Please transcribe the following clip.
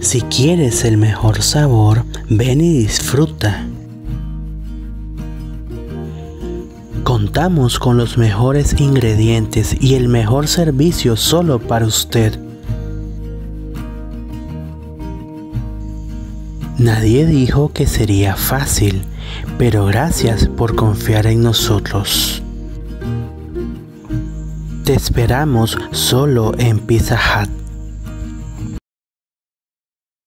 Si quieres el mejor sabor, ven y disfruta. Contamos con los mejores ingredientes y el mejor servicio solo para usted. Nadie dijo que sería fácil, pero gracias por confiar en nosotros. Te esperamos solo en Pizza Hut.